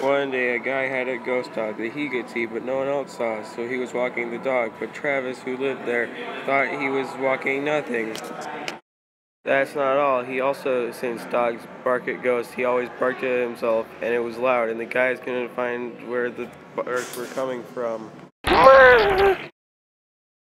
One day, a guy had a ghost dog that he could see, but no one else saw, so he was walking the dog. But Travis, who lived there, thought he was walking nothing. That's not all. He also, since dogs bark at ghosts, he always barked at himself, and it was loud, and the guys couldn't find where the barks were coming from.